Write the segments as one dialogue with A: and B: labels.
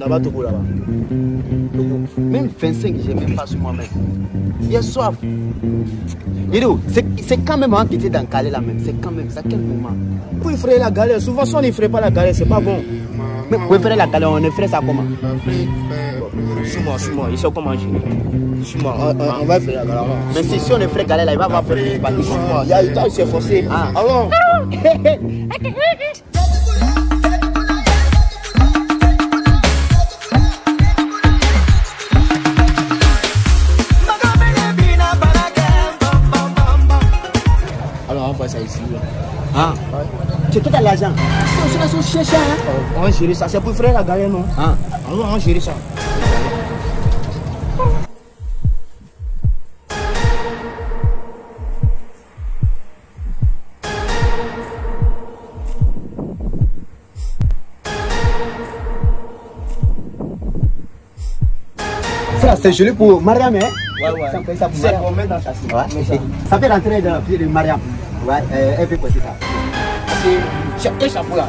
A: Là-bas, Togo, là-bas.
B: Même 25, j'ai même pas sur moi-même. J'ai soif. C'est quand même qui était dans Calais là même. C'est quand même, c'est à quel moment
A: Pour effrayer la galère, souvent, si on n'effraie pas la galère, c'est pas bon.
B: Mais pour faire la galère, on ferait ça comment
A: Suis-moi, suis-moi, ils sont comment gérer. Suis-moi, on, va effrayer la galère.
B: Mais si, si on ferait galère là, il va peur de partir.
A: Suis-moi, il y a eu temps, il s'est forcé.
B: Ah.
A: Alors,
B: Ah, l'argent. C'est la chose chercher. Hein?
A: On va gérer ça, c'est pour effrayer la galère, non?
B: Ah.
A: Alors, on va gérer ça.
B: C'est joli pour Mariam, hein?
A: Ouais, ouais.
B: Ça peut ça
A: dans.
B: Ça peut rentrer dans le pied de Mariam. Ouais, euh, elle peut porter ça.
A: C'est un chapeau là.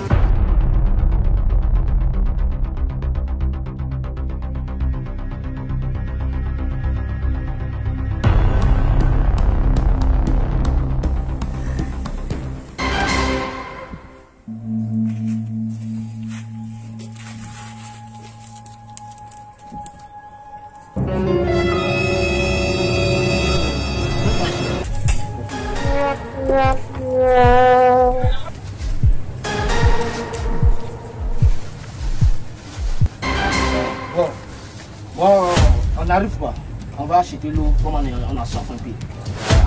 A: On arrive pas. On va acheter l'eau comme on, a soif un peu.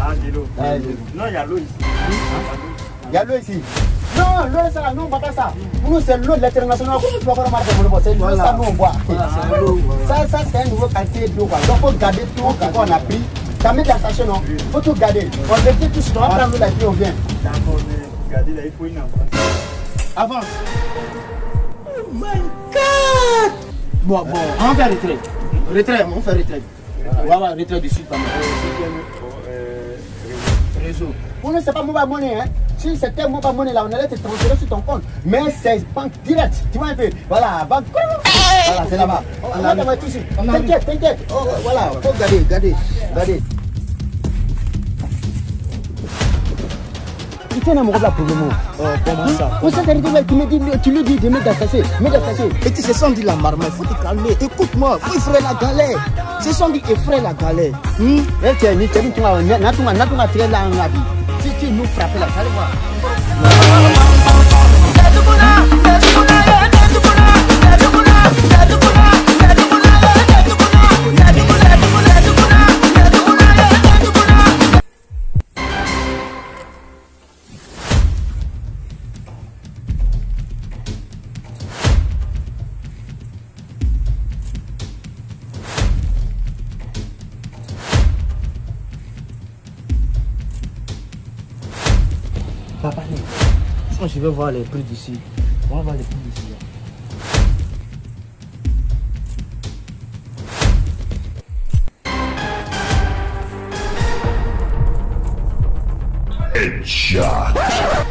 C: Ah, de l'eau.
B: Ah, l'eau.
C: Non, il y a l'eau ici.
B: Il y a l'eau ici. Non, l'eau, ça, nous, on ne boit pas ça. Pour nous, c'est l'eau de l'international. Comment tu vas boire C'est l'eau, ça, nous, on boit.
A: c'est
B: Ça, ça c'est un nouveau quartier d'eau. quoi. Donc, il faut garder tout ce qu'on a pris. Ça met dans la sachet, non Il faut tout garder. On détient tout ce qu'on va prendre l'eau là, puis on vient.
C: D'accord, mais regardez là, il faut une avance.
A: Avance. Oh my god! Bon, bon, on fait retrait. Retrait, on fait retrait. On va avoir retrait du sud Réseau.
B: Nous, ce n'est pas mobile money. Hein. Si c'était mobile money, là, on allait te transférer sur ton compte. Mais c'est banque directe. Tu vois un peu Voilà, banque. Voilà, c'est là-bas. On va t'envoyer tout de suite.
A: On arrive.
B: T'inquiète, t'inquiète. Oh, voilà, faut garder, garder, garder.
A: Comment ça?
B: S'est arrêté là, tu me dis, tu lui dis de dans le sachet.
A: Et tu sais, sans dire la marmaille, faut te calmer. Écoute-moi, faut effrayer la galère. C'est sans dire effrayer la galère.
B: Hmm? Eh, tiens, ni tiens, tu vas, n'a tu vas, n'a tu vas tirer là, on a dit. Si tu nous frappes là, allez voir.
A: Papa, Moi, je vais voir les prix d'ici. On va voir les prix d'ici. là.